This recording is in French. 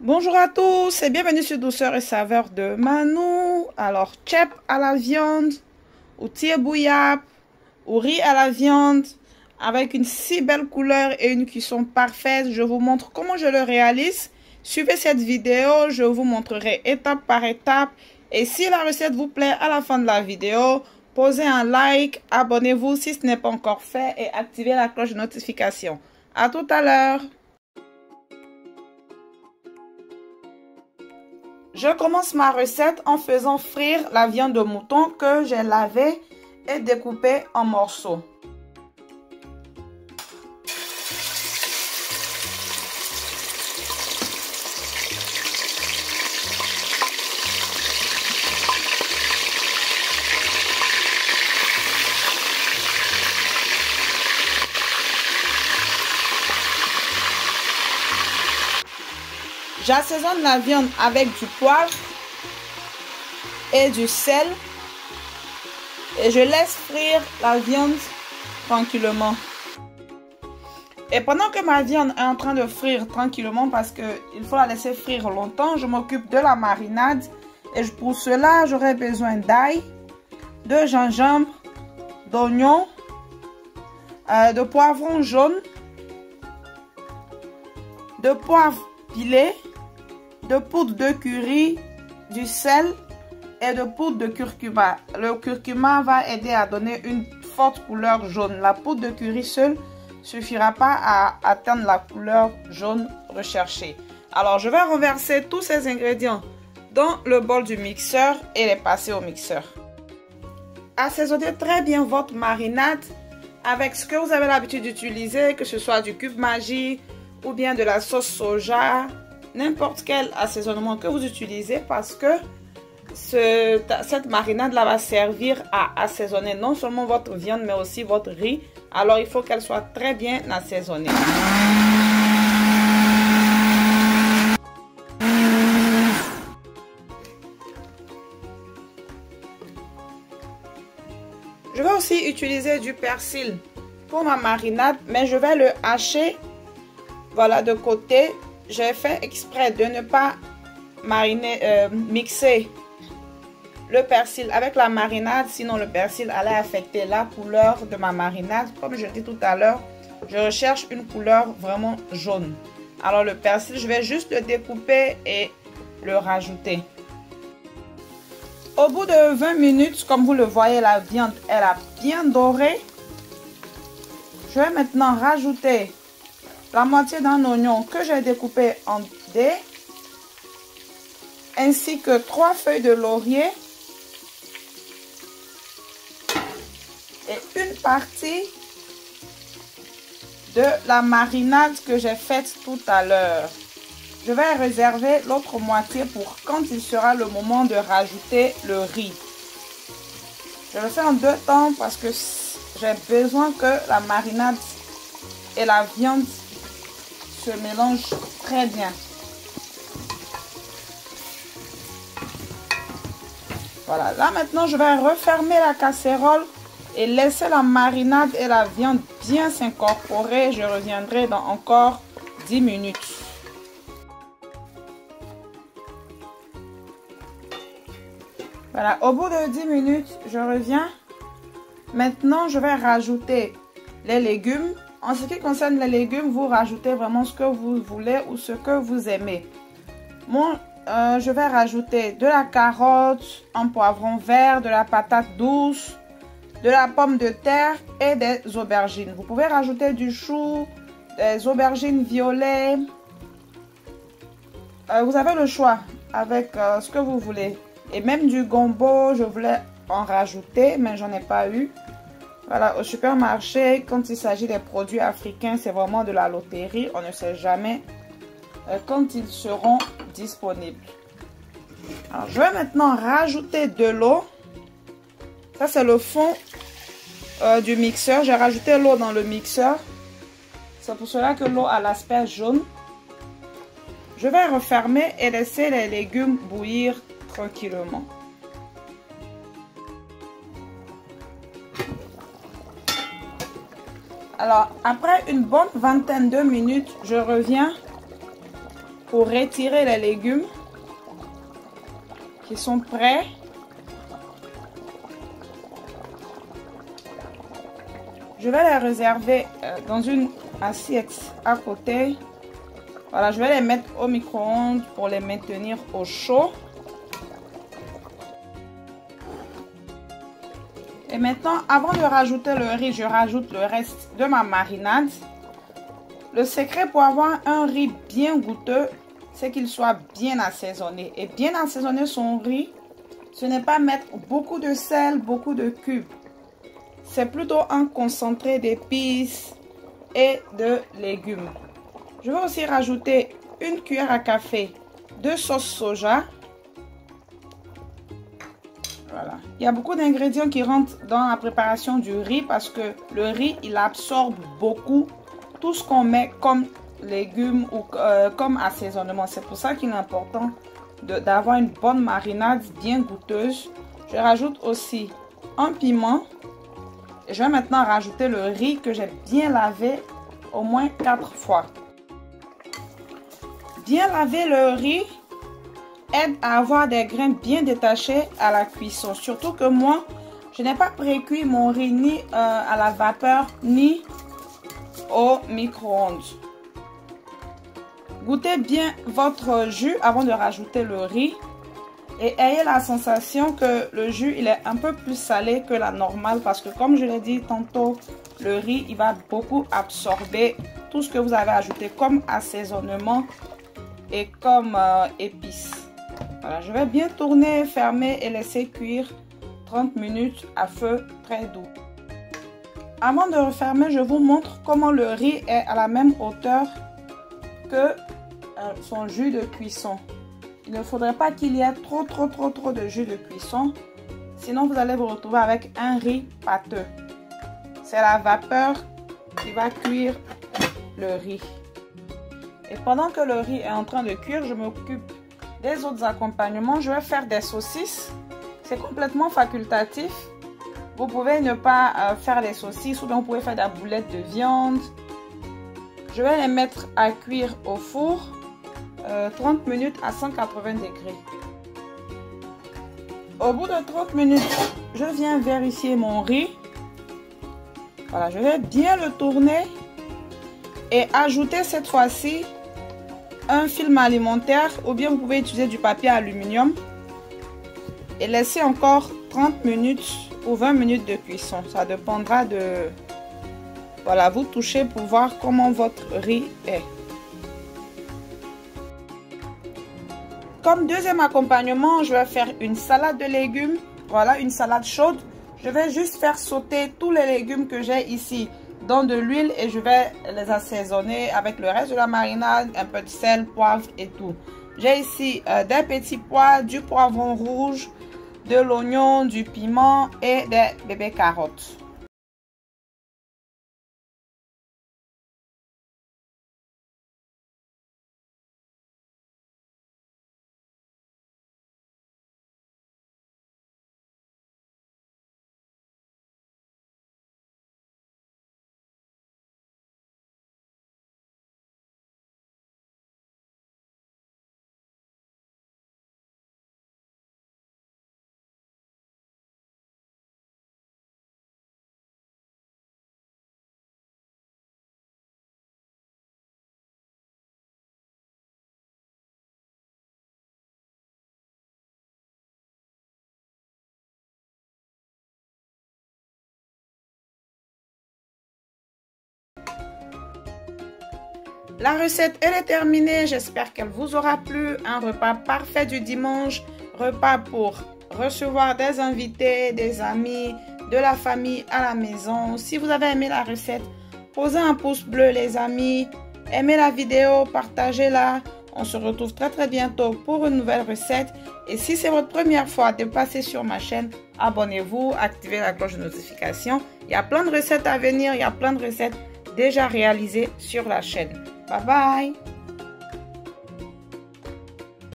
Bonjour à tous et bienvenue sur Douceur et Saveur de Manou. Alors, chep à la viande, ou bouillap, ou riz à la viande, avec une si belle couleur et une cuisson parfaite. Je vous montre comment je le réalise. Suivez cette vidéo, je vous montrerai étape par étape. Et si la recette vous plaît à la fin de la vidéo, posez un like, abonnez-vous si ce n'est pas encore fait et activez la cloche de notification. À tout à l'heure. Je commence ma recette en faisant frire la viande de mouton que j'ai lavée et découpée en morceaux. J'assaisonne la viande avec du poivre et du sel. Et je laisse frire la viande tranquillement. Et pendant que ma viande est en train de frire tranquillement, parce qu'il faut la laisser frire longtemps, je m'occupe de la marinade. Et pour cela, j'aurai besoin d'ail, de gingembre, d'oignons, euh, de poivron jaune, de poivre pilé, de poudre de curry, du sel et de poudre de curcuma. Le curcuma va aider à donner une forte couleur jaune. La poudre de curry seule suffira pas à atteindre la couleur jaune recherchée. Alors, je vais renverser tous ces ingrédients dans le bol du mixeur et les passer au mixeur. Assaisonnez très bien votre marinade avec ce que vous avez l'habitude d'utiliser, que ce soit du cube magie ou bien de la sauce soja, n'importe quel assaisonnement que vous utilisez parce que cette marinade là va servir à assaisonner non seulement votre viande mais aussi votre riz. Alors il faut qu'elle soit très bien assaisonnée. Je vais aussi utiliser du persil pour ma marinade, mais je vais le hacher voilà de côté j'ai fait exprès de ne pas mariner, euh, mixer le persil avec la marinade, sinon le persil allait affecter la couleur de ma marinade. Comme je dis tout à l'heure, je recherche une couleur vraiment jaune. Alors le persil, je vais juste le découper et le rajouter. Au bout de 20 minutes, comme vous le voyez, la viande, elle a bien doré. Je vais maintenant rajouter la moitié d'un oignon que j'ai découpé en dés, ainsi que trois feuilles de laurier et une partie de la marinade que j'ai faite tout à l'heure. Je vais réserver l'autre moitié pour quand il sera le moment de rajouter le riz. Je le fais en deux temps parce que j'ai besoin que la marinade et la viande se mélange très bien. Voilà, là maintenant je vais refermer la casserole et laisser la marinade et la viande bien s'incorporer. Je reviendrai dans encore 10 minutes. Voilà, au bout de 10 minutes, je reviens. Maintenant, je vais rajouter les légumes en ce qui concerne les légumes, vous rajoutez vraiment ce que vous voulez ou ce que vous aimez. Moi, euh, je vais rajouter de la carotte, un poivron vert, de la patate douce, de la pomme de terre et des aubergines. Vous pouvez rajouter du chou, des aubergines violettes. Euh, vous avez le choix avec euh, ce que vous voulez. Et même du gombo, je voulais en rajouter, mais j'en ai pas eu. Voilà, au supermarché, quand il s'agit des produits africains, c'est vraiment de la loterie. On ne sait jamais euh, quand ils seront disponibles. Alors, je vais maintenant rajouter de l'eau. Ça, c'est le fond euh, du mixeur. J'ai rajouté l'eau dans le mixeur. C'est pour cela que l'eau a l'aspect jaune. Je vais refermer et laisser les légumes bouillir tranquillement. Alors, après une bonne vingtaine de minutes, je reviens pour retirer les légumes qui sont prêts. Je vais les réserver euh, dans une assiette à côté. Voilà, je vais les mettre au micro-ondes pour les maintenir au chaud. Et maintenant, avant de rajouter le riz, je rajoute le reste de ma marinade. Le secret pour avoir un riz bien goûteux, c'est qu'il soit bien assaisonné. Et bien assaisonner son riz, ce n'est pas mettre beaucoup de sel, beaucoup de cubes. C'est plutôt un concentré d'épices et de légumes. Je vais aussi rajouter une cuillère à café de sauce soja. Il y a beaucoup d'ingrédients qui rentrent dans la préparation du riz parce que le riz, il absorbe beaucoup tout ce qu'on met comme légumes ou euh, comme assaisonnement. C'est pour ça qu'il est important d'avoir une bonne marinade bien goûteuse. Je rajoute aussi un piment. je vais maintenant rajouter le riz que j'ai bien lavé au moins 4 fois. Bien laver le riz aide à avoir des grains bien détachés à la cuisson. Surtout que moi, je n'ai pas pré-cuit mon riz ni euh, à la vapeur ni au micro-ondes. Goûtez bien votre jus avant de rajouter le riz. Et ayez la sensation que le jus il est un peu plus salé que la normale parce que comme je l'ai dit tantôt, le riz il va beaucoup absorber tout ce que vous avez ajouté comme assaisonnement et comme euh, épices. Je vais bien tourner, fermer et laisser cuire 30 minutes à feu très doux. Avant de refermer, je vous montre comment le riz est à la même hauteur que euh, son jus de cuisson. Il ne faudrait pas qu'il y ait trop, trop, trop, trop de jus de cuisson. Sinon, vous allez vous retrouver avec un riz pâteux. C'est la vapeur qui va cuire le riz. Et pendant que le riz est en train de cuire, je m'occupe des autres accompagnements. Je vais faire des saucisses. C'est complètement facultatif. Vous pouvez ne pas euh, faire les saucisses ou bien vous pouvez faire des boulettes de viande. Je vais les mettre à cuire au four 30 euh, minutes à 180 degrés. Au bout de 30 minutes, je viens vérifier mon riz. Voilà, je vais bien le tourner et ajouter cette fois-ci un film alimentaire ou bien vous pouvez utiliser du papier aluminium et laisser encore 30 minutes ou 20 minutes de cuisson. Ça dépendra de... Voilà, vous touchez pour voir comment votre riz est. Comme deuxième accompagnement, je vais faire une salade de légumes. Voilà, une salade chaude. Je vais juste faire sauter tous les légumes que j'ai ici dans de l'huile et je vais les assaisonner avec le reste de la marinade, un peu de sel, poivre et tout. J'ai ici euh, des petits pois, du poivron rouge, de l'oignon, du piment et des bébés carottes. La recette, elle est terminée. J'espère qu'elle vous aura plu. Un repas parfait du dimanche. Repas pour recevoir des invités, des amis, de la famille à la maison. Si vous avez aimé la recette, posez un pouce bleu les amis. Aimez la vidéo, partagez-la. On se retrouve très très bientôt pour une nouvelle recette. Et si c'est votre première fois de passer sur ma chaîne, abonnez-vous, activez la cloche de notification. Il y a plein de recettes à venir, il y a plein de recettes déjà réalisées sur la chaîne. Bye bye.